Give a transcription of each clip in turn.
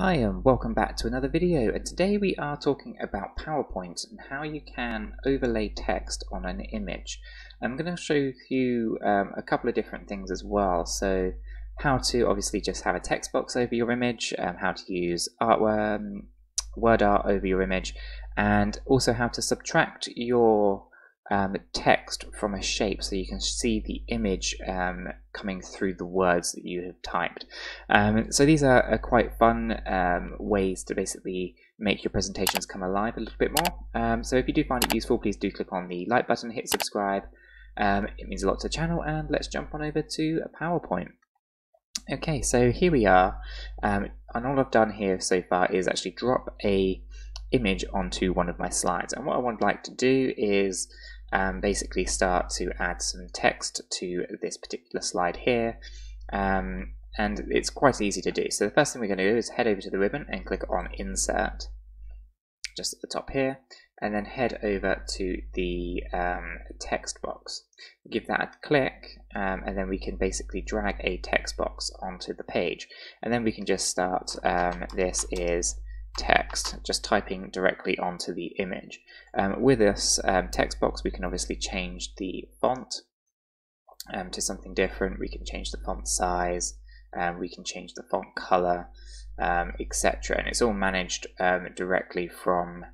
Hi and welcome back to another video and today we are talking about PowerPoint and how you can overlay text on an image. I'm going to show you um, a couple of different things as well so how to obviously just have a text box over your image, um, how to use artwork, um, word art over your image and also how to subtract your um, text from a shape so you can see the image um, coming through the words that you have typed. Um, so these are, are quite fun um, ways to basically make your presentations come alive a little bit more. Um, so if you do find it useful, please do click on the like button, hit subscribe. Um, it means a lot to the channel and let's jump on over to a PowerPoint. Okay, so here we are, and all I've done here so far is actually drop a image onto one of my slides. And what I would like to do is basically start to add some text to this particular slide here. Um, and it's quite easy to do. So the first thing we're going to do is head over to the ribbon and click on Insert, just at the top here, and then head over to the um, text box. Give that a click, um, and then we can basically drag a text box onto the page. And then we can just start, um, this is text, just typing directly onto the image. Um, with this um, text box, we can obviously change the font um, to something different. We can change the font size, um, we can change the font color, um, etc. And it's all managed um, directly from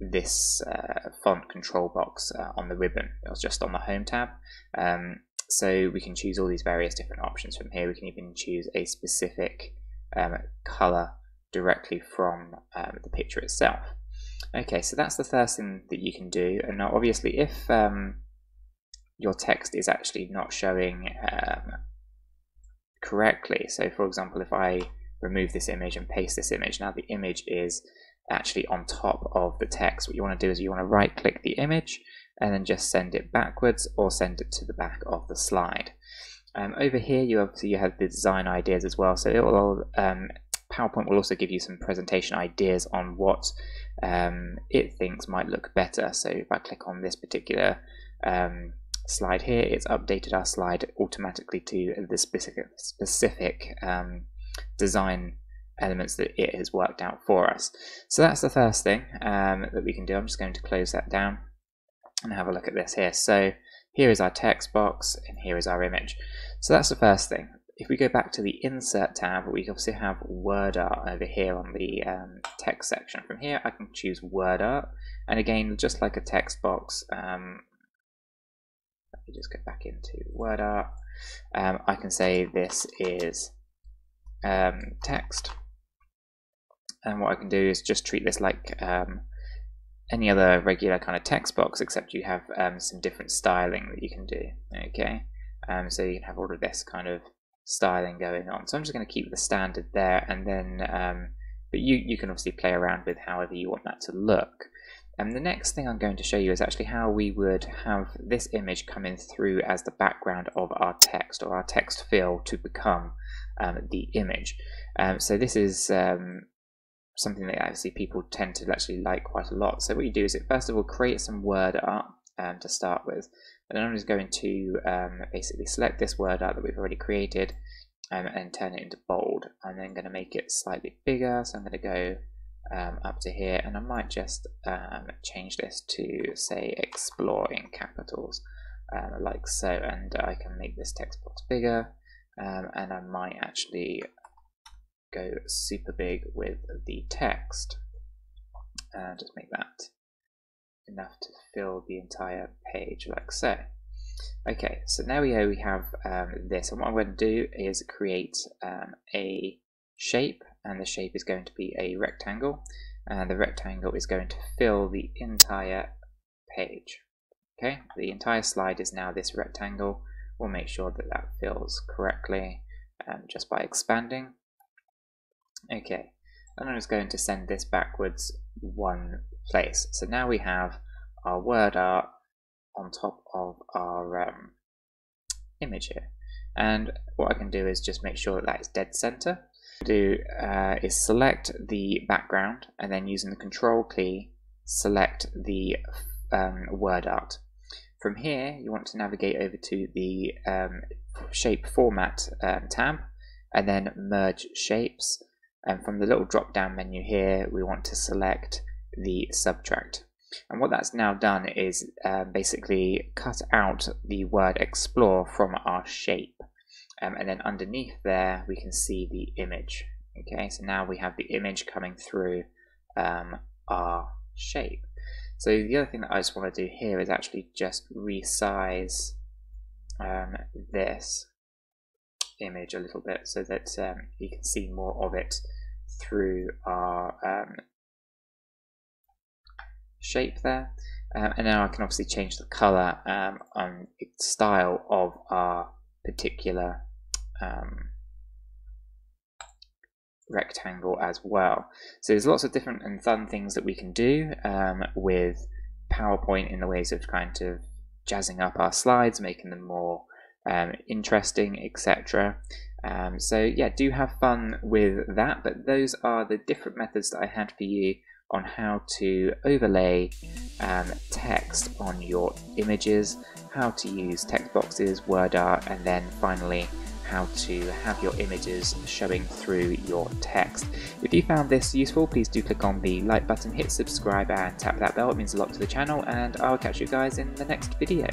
this uh, font control box uh, on the ribbon. It was just on the Home tab. so we can choose all these various different options from here. We can even choose a specific color directly from um, the picture itself. Okay, so that's the first thing that you can do. And now obviously if um, your text is actually not showing um, correctly, so for example if I remove this image and paste this image, now the image is actually on top of the text. What you want to do is you want to right click the image and then just send it backwards or send it to the back of the slide. Um, over here you obviously you have the design ideas as well, so it will um, PowerPoint will also give you some presentation ideas on what um, it thinks might look better. So if I click on this particular um, slide here, it's updated our slide automatically to the specific, specific um, design elements that it has worked out for us. So that's the first thing um, that we can do. I'm just going to close that down and have a look at this here. So here is our text box and here is our image. So that's the first thing if we go back to the insert tab, we obviously have word art over here on the um, text section. From here, I can choose word art. And again, just like a text box, um, let me just go back into word art. Um, I can say this is um, text. And what I can do is just treat this like um, any other regular kind of text box, except you have um, some different styling that you can do. Okay, so you can have all of this kind of styling going on. So I'm just going to keep the standard there and then, um, but you, you can obviously play around with however you want that to look. And the next thing I'm going to show you is actually how we would have this image coming through as the background of our text or our text fill to become um, the image. Um, so this is um, something that obviously people tend to actually like quite a lot. So what you do is it first of all create some word art um, to start with. And then I'm just going to um, basically select this word art that we've already created um, and turn it into bold. I'm then going to make it slightly bigger, so I'm going to go um, up to here and I might just um, change this to say explore in capitals uh, like so and I can make this text box bigger um, and I might actually go super big with the text and just make that enough to fill the entire page like so. Okay, so now we we have um, this, and what I'm going to do is create um, a shape, and the shape is going to be a rectangle, and the rectangle is going to fill the entire page. Okay, the entire slide is now this rectangle. We'll make sure that that fills correctly um, just by expanding. Okay, and I'm just going to send this backwards one place. So now we have our word art on top of our um, image here. And what I can do is just make sure that that is dead center. do uh, is select the background and then using the control key select the um, word art. From here you want to navigate over to the um, shape format um, tab and then merge shapes and from the little drop down menu here we want to select the subtract. And what that's now done is uh, basically cut out the word explore from our shape. Um, and then underneath there we can see the image. Okay, so now we have the image coming through um, our shape. So the other thing that I just want to do here is actually just resize um, this image a little bit so that um, you can see more of it through our um, shape there. Um, and now I can obviously change the color um, and style of our particular um, rectangle as well. So there's lots of different and fun things that we can do um, with PowerPoint in the ways of kind of jazzing up our slides, making them more um, interesting, etc. Um, so yeah, do have fun with that, but those are the different methods that I had for you on how to overlay um, text on your images, how to use text boxes, word art, and then finally how to have your images showing through your text. If you found this useful, please do click on the like button, hit subscribe and tap that bell, it means a lot to the channel and I'll catch you guys in the next video.